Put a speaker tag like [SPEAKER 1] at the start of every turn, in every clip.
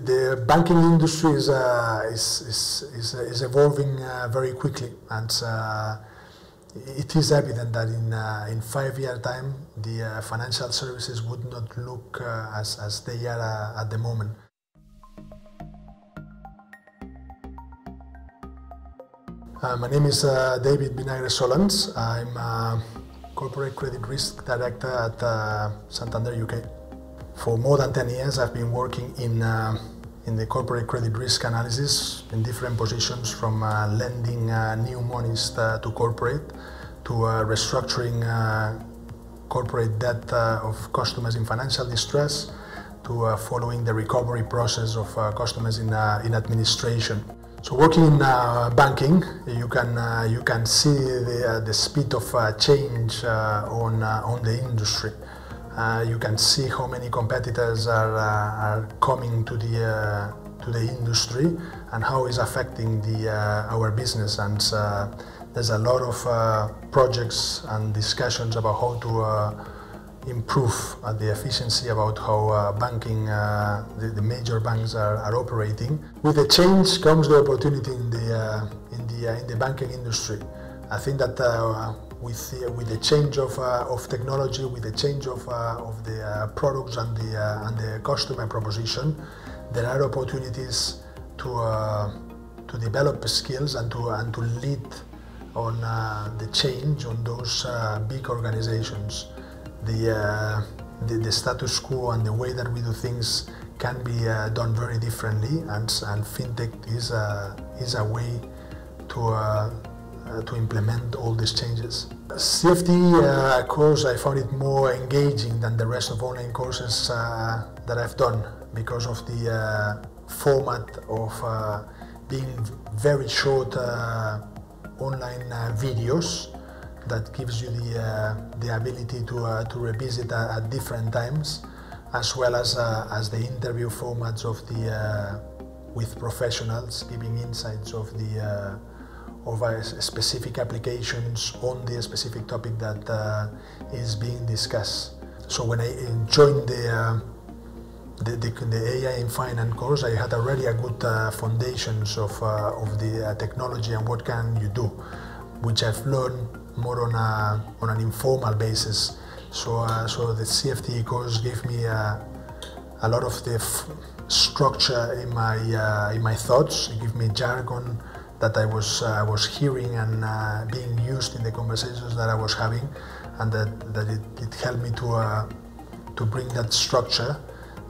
[SPEAKER 1] the, banking industry is, uh, is, is, is, is, evolving uh, very quickly, and uh, it is evident that in, uh, in five year time, the uh, financial services would not look uh, as, as they are at the moment. my name is David Vinagre Solans. I'm Corporate Credit Risk Director at Santander UK. For more than 10 years, I've been working in, uh, in the corporate credit risk analysis in different positions from uh, lending uh, new monies uh, to corporate to uh, restructuring uh, corporate debt of customers in financial distress to following the recovery process of customers in, in administration. So working in uh, banking, you can uh, you can see the, uh, the speed of change on on the industry. Uh, you can see how many competitors are, uh, are coming to the uh, to the industry and how it's affecting the uh, our business. And uh, there's a lot of uh, projects and discussions about how to improve the efficiency about how banking the, the, major banks are, are, operating. With the change comes the opportunity in the in the in the banking industry. I think that with the, with the change of, uh, of technology, with the change of, uh, of the uh, products and the, and the customer proposition, there are opportunities to, to develop skills and to, and to lead on the change on those big organizations. The, the, the, status quo and the way that we do things can be uh, done very differently and, and fintech is a, is a way to uh, to implement all these changes. CFTE uh, course, I found it more engaging than the rest of online courses uh, that I've done because of the uh, format of uh, being very short uh, online videos that gives you the, the ability to, to revisit at, different times as well as, as the interview formats of the with professionals giving insights of the of specific applications on the specific topic that uh, is being discussed. So when I joined the, uh, the, the, the, AI in finance course, I had already a good uh, foundations of, uh, of the uh, technology and what can you do, which I've learned more on, a, on an informal basis. So, uh, so the CFTE course gave me a lot of the structure in my, in my thoughts, it gave me jargon, that I was uh, was hearing and uh, being used in the conversations that I was having, and that, that it, it helped me to uh, to bring that structure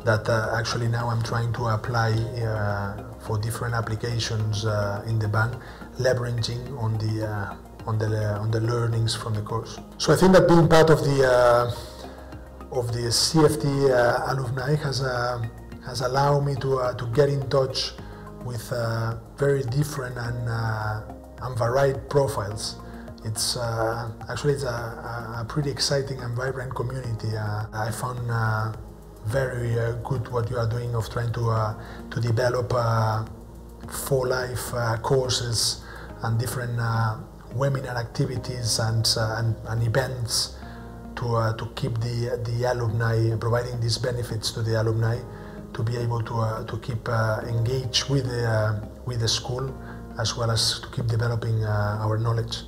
[SPEAKER 1] that uh, actually now I'm trying to apply uh, for different applications uh, in the bank, leveraging on the on the on the learnings from the course. So I think that being part of the of the CFTE alumni has has allowed me to to get in touch with uh, very different and, uh, and varied profiles. It's uh, actually it's a, a, pretty exciting and vibrant community. Uh, I found very good what you are doing of trying to to develop for life courses and different webinar activities and, and, and events to, uh, to keep the, the alumni, providing these benefits to the alumni to be able to, uh, to keep uh, engaged with the, uh, with the school as well as to keep developing our knowledge.